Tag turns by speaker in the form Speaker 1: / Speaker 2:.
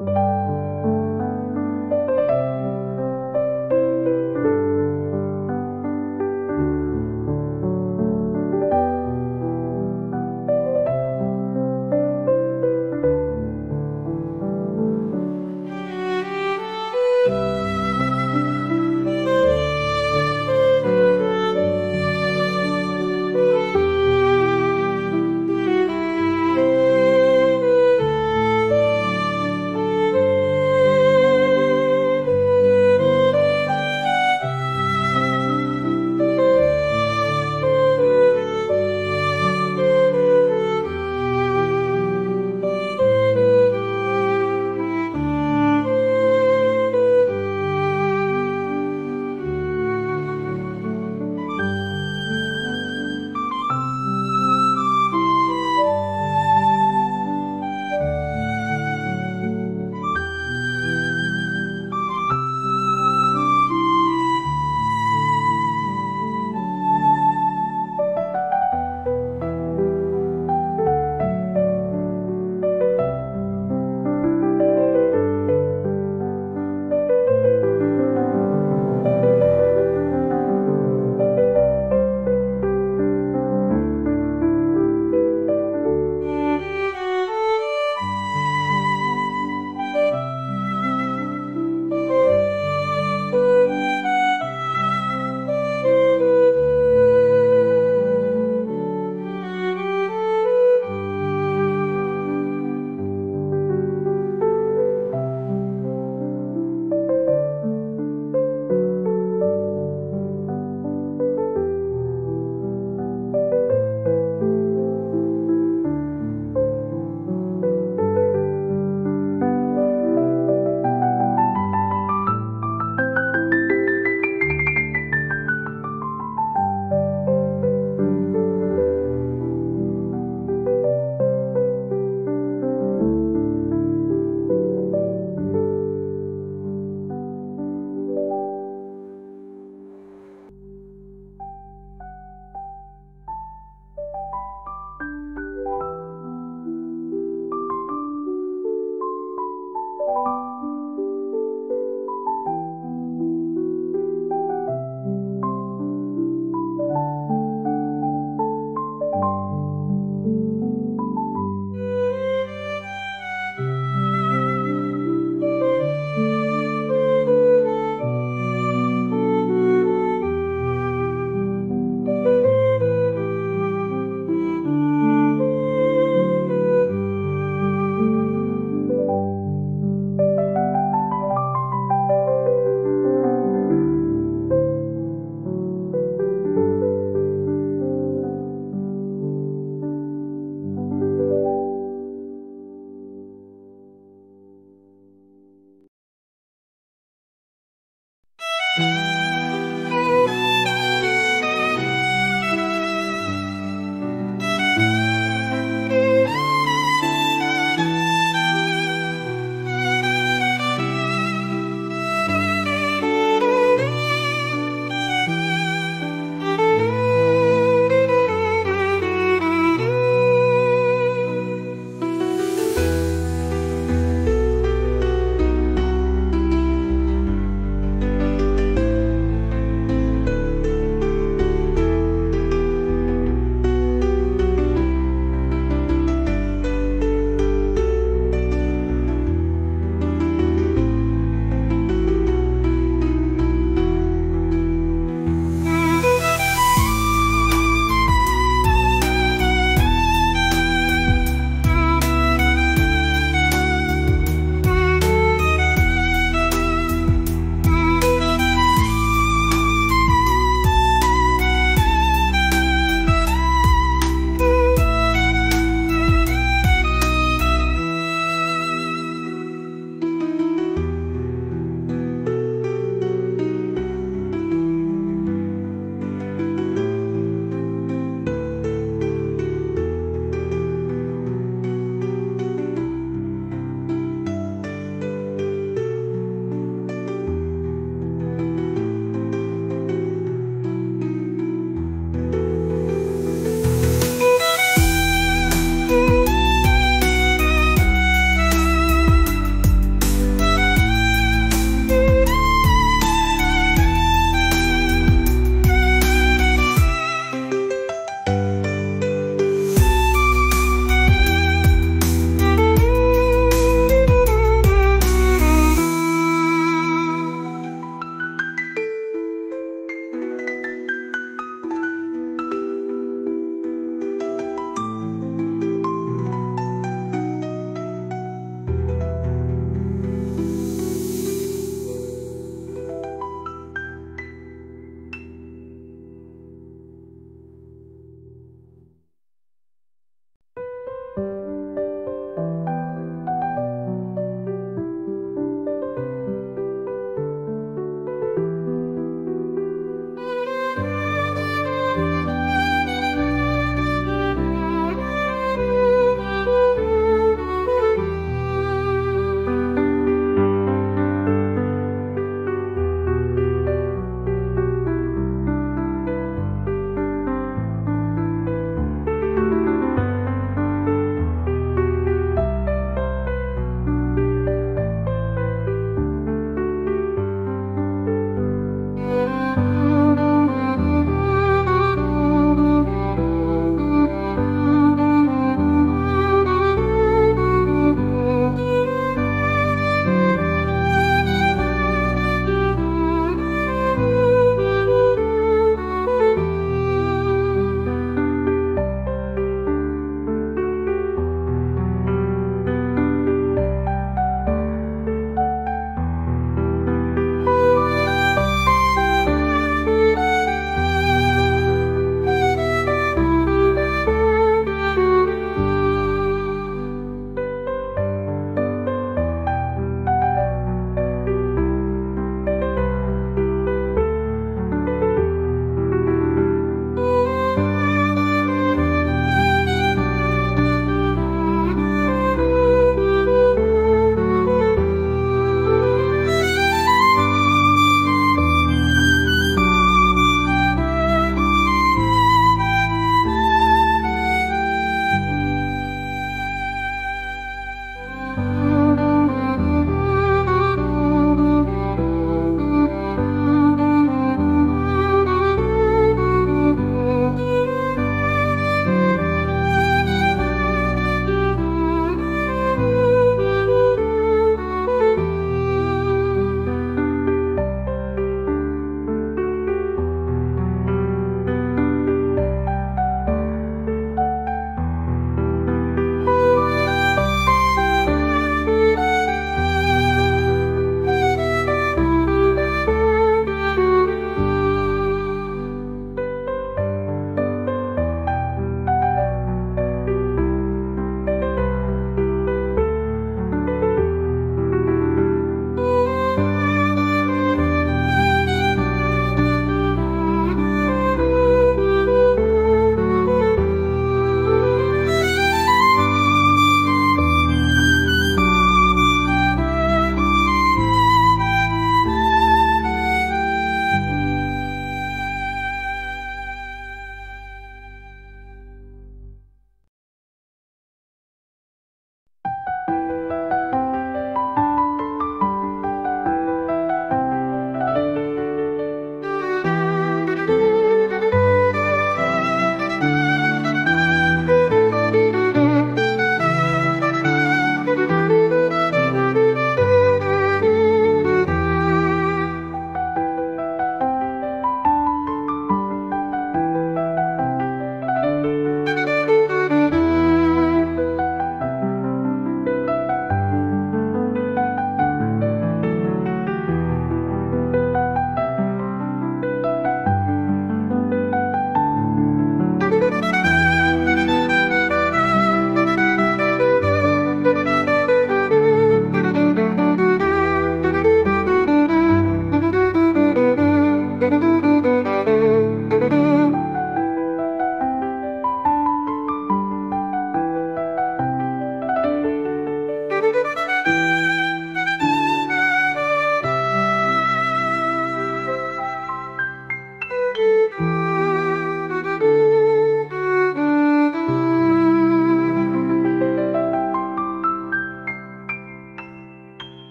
Speaker 1: you